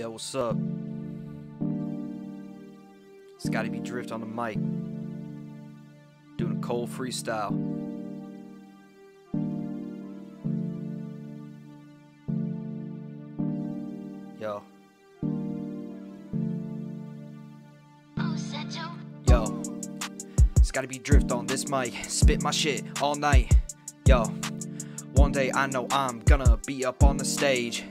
Yeah, what's up? Scottie B Drift on the mic. Doing a cold freestyle. Yo. Yo. Scottie B Drift on this mic. Spit my shit all night. Yo. One day I know I'm gonna be up on the stage.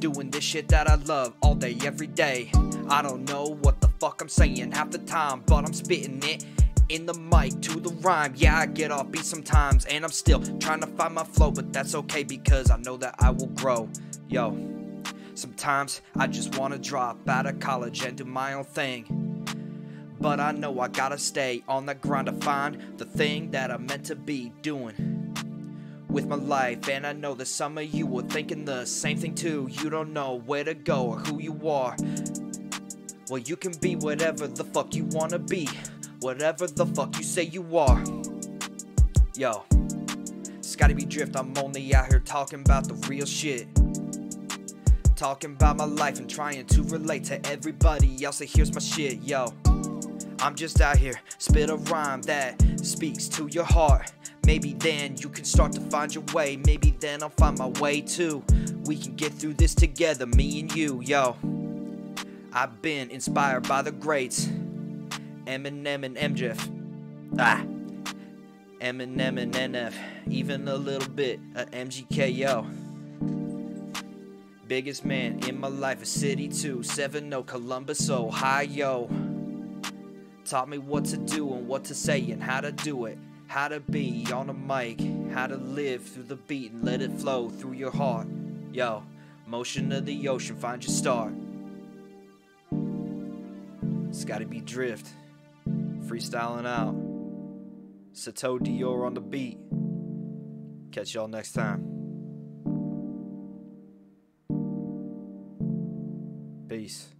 Doing this shit that I love all day, every day. I don't know what the fuck I'm saying half the time, but I'm spitting it in the mic to the rhyme. Yeah, I get off beat sometimes, and I'm still trying to find my flow, but that's okay because I know that I will grow. Yo, sometimes I just wanna drop out of college and do my own thing. But I know I gotta stay on the grind to find the thing that I'm meant to be doing with my life. And I know that some of you are thinking the same thing too. You don't know where to go or who you are. Well, you can be whatever the fuck you wanna be, whatever the fuck you say you are. Yo, Scottie B Drift, I'm only out here talking about the real shit. Talking about my life and trying to relate to everybody else that hears my shit, yo. I'm just out here, spit a rhyme that speaks to your heart. Maybe then you can start to find your way. Maybe then I'll find my way too. We can get through this together, me and you, yo. I've been inspired by the greats Eminem and MJF. Ah. Eminem and NF. Even a little bit of MGK, yo. Biggest man in my life is City 2, 7 Columbus, Ohio. Taught me what to do and what to say and how to do it. How to be on a mic, how to live through the beat and let it flow through your heart. Yo, motion of the ocean, find your start. It's gotta be drift. Freestyling out. Sato Dior on the beat. Catch y'all next time. Peace.